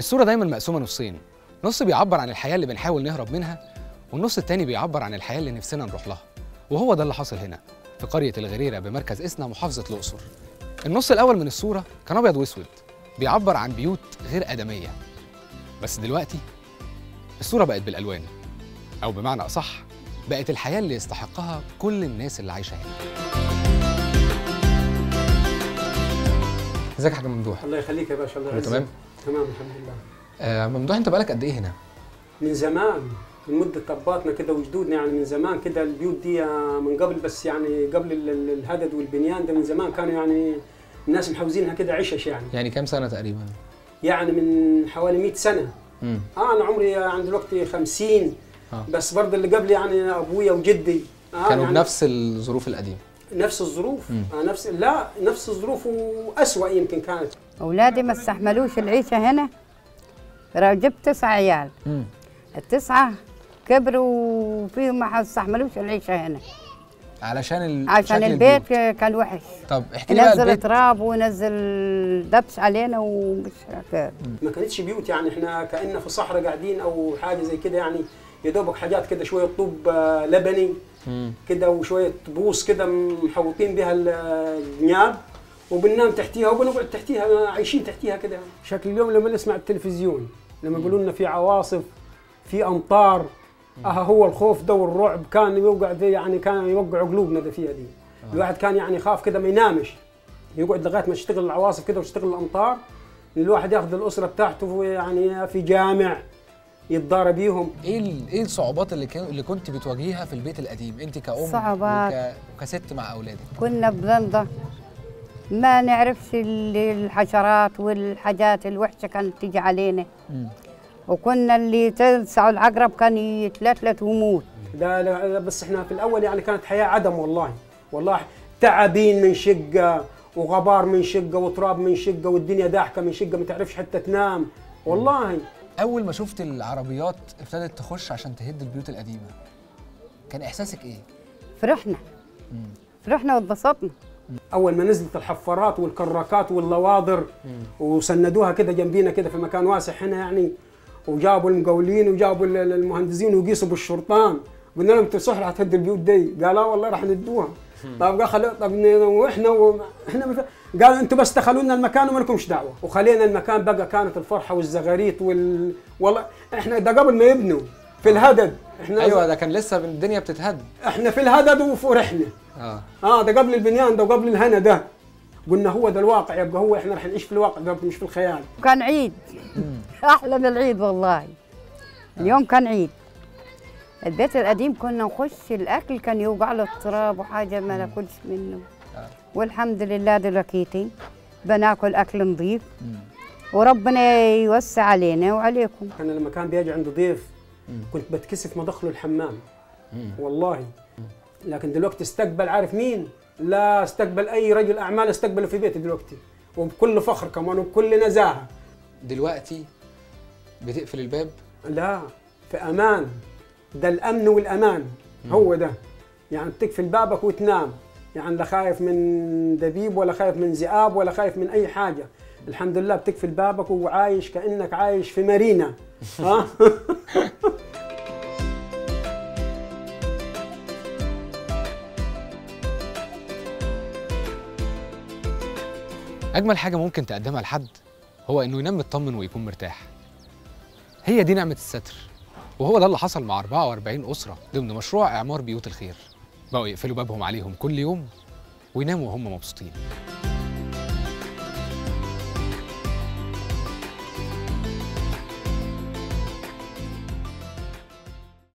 الصورة دايما مقسومة نصين. نص بيعبر عن الحياة اللي بنحاول نهرب منها والنص التاني بيعبر عن الحياة اللي نفسنا نروح لها. وهو ده اللي حصل هنا في قرية الغريرة بمركز إسنا محافظة الأقصر. النص الأول من الصورة كان أبيض وأسود بيعبر عن بيوت غير آدمية. بس دلوقتي الصورة بقت بالألوان أو بمعنى أصح بقت الحياة اللي يستحقها كل الناس اللي عايشة هنا. ازيك يا حاج ممدوح؟ الله يخليك يا باشا الله يعزك. تمام؟ تمام الحمد لله. آه ممدوح انت بقالك قد إيه هنا؟ من زمان من مدة أباطنا كده وجدودنا يعني من زمان كده البيوت دي من قبل بس يعني قبل ال- ال- الهدد والبنيان ده من زمان كانوا يعني الناس محوزينها كده عشش يعني. يعني كام سنة تقريبا؟ يعني من حوالي 100 سنة. امم آه أنا عمري عند دلوقتي 50 آه. بس برضه اللي قبل يعني أبويا وجدي. آه كانوا يعني بنفس الظروف القديمة. نفس الظروف. آه نفس لا نفس الظروف وأسوأ يمكن كانت. أولادي ما استحملوش العيشة هنا. جبت تسع عيال. امم التسعة كبروا وفيهم ما استحملوش العيشة هنا. علشان ال... عشان البيت البيوت. كان وحش. طب احكي لي نزل البيت. تراب ونزل دبش علينا ومش. ما كانتش بيوت يعني إحنا كأننا في صحراء قاعدين أو حاجة زي كده يعني. يا دوبك حاجات كده شوية طوب آه، لبني. كده وشوية بوص كده محوطين بها الجناب وبننام تحتيها وبنقعد تحتيها عايشين تحتيها كده. شكل اليوم لما نسمع التلفزيون لما يقولوا لنا في عواصف في أمطار آه هو الخوف ده والرعب كان يوقع يعني كان يوقع قلوبنا ده فيها دي الواحد كان يعني يخاف كده ما ينامش. يقعد لغاية ما تشتغل العواصف كده وتشتغل الأمطار. الواحد ياخذ الأسرة بتاعته يعني في جامع. يتضارب بيهم. إيه. إيه الصعوبات اللي كان... اللي كنت بتواجهيها في البيت القديم؟ أنت كأم صعوبات. وك... وكست مع أولادك. كنا بلندة ما نعرفش ال- الحشرات والحاجات الوحشة كانت تيجي علينا. مم. وكنا اللي تلسعوا العقرب كان يتلتلت ويموت لا لا بس إحنا في الأول يعني كانت حياة عدم والله. والله تعابين من شقة وغبار من شقة وتراب من شقة والدنيا داحكة من شقة ما تعرفش حتى تنام. والله. أول ما شفت العربيات ابتدت تخش عشان تهد البيوت القديمة كان إحساسك إيه؟ فرحنا. فرحنا واتبسطنا. أول ما نزلت الحفارات والكراكات واللواضر وسندوها كده جنبينا كده في مكان واسع هنا يعني وجابوا المقاولين وجابوا ال- ال- المهندسين وقيسوا بالشرطان. قلنا لهم أنتوا صح راح تهد البيوت دي؟ قال لا والله راح ندوها. طب قال خلي طب وإحنا و... إحنا مف... قال أنتوا بس دخلوا لنا المكان وما لكمش دعوة. وخلينا المكان بقى كانت الفرحة والزغاريت وال والله إحنا ده قبل ما يبنوا في الهدد. إحنا أيوه ده كان لسه الدنيا بتتهد. إحنا في الهدد وفرحنا. آه. آه ده قبل البنيان ده وقبل الهنا ده. قلنا هو ده الواقع يبقى هو إحنا رح نعيش في الواقع ده مش في الخيال. وكان عيد. أحلى من العيد والله. اليوم كان عيد. البيت القديم كنا نخش الأكل كان يوقع له التراب وحاجة ما ناكلش منه. آه. والحمد لله دلوقتي بناكل أكل نظيف. وربنا يوسع علينا وعليكم. أنا لما كان بيجي عند ضيف كنت بتكسف ما ادخله الحمام والله. لكن دلوقتي استقبل عارف مين؟ لا استقبل أي رجل أعمال استقبله في بيتي دلوقتي. وبكل فخر كمان وبكل نزاهة. دلوقتي بتقفل الباب؟ لا في أمان. ده الأمن والأمان. هو ده. يعني بتقفل بابك وتنام. يعني لا خايف من دبيب ولا خايف من ذئاب ولا خايف من أي حاجة. الحمد لله بتقفل بابك وعايش كأنك عايش في مارينا. ها؟ أجمل حاجة ممكن تقدمها لحد هو إنه ينام مطمن ويكون مرتاح. هي دي نعمة الستر. وهو ده اللي حصل مع 44 أسرة ضمن مشروع إعمار بيوت الخير. بقوا يقفلوا بابهم عليهم كل يوم ويناموا وهم مبسوطين.